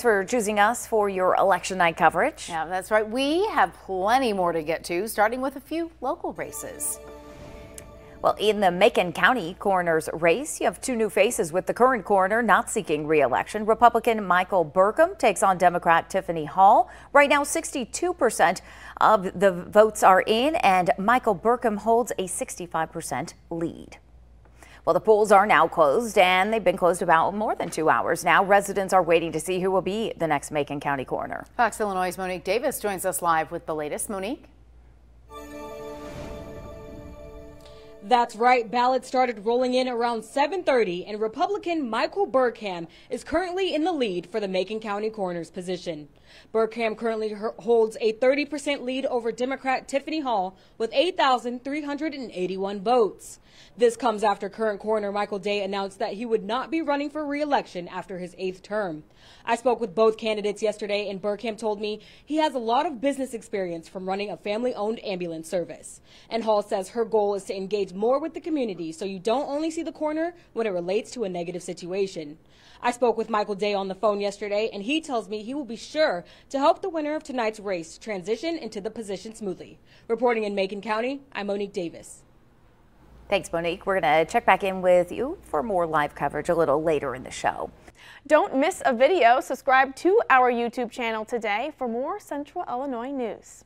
Thanks for choosing us for your election night coverage. Yeah, that's right. We have plenty more to get to, starting with a few local races. Well, in the Macon County coroner's race, you have two new faces with the current coroner not seeking re-election. Republican Michael Burkum takes on Democrat Tiffany Hall. Right now, 62% of the votes are in, and Michael Burkum holds a 65% lead. Well, the polls are now closed, and they've been closed about more than two hours now. Residents are waiting to see who will be the next Macon County coroner. Fox Illinois' Monique Davis joins us live with the latest. Monique? That's right. Ballots started rolling in around 7:30 and Republican Michael Burkham is currently in the lead for the Macon County coroner's position. Burkham currently holds a 30% lead over Democrat Tiffany Hall with 8,381 votes. This comes after current coroner Michael Day announced that he would not be running for re-election after his eighth term. I spoke with both candidates yesterday and Burkham told me he has a lot of business experience from running a family-owned ambulance service. And Hall says her goal is to engage more with the community so you don't only see the coroner when it relates to a negative situation. I spoke with Michael Day on the phone yesterday and he tells me he will be sure to help the winner of tonight's race transition into the position smoothly. Reporting in Macon County, I'm Monique Davis. Thanks, Monique. We're going to check back in with you for more live coverage a little later in the show. Don't miss a video. Subscribe to our YouTube channel today for more Central Illinois news.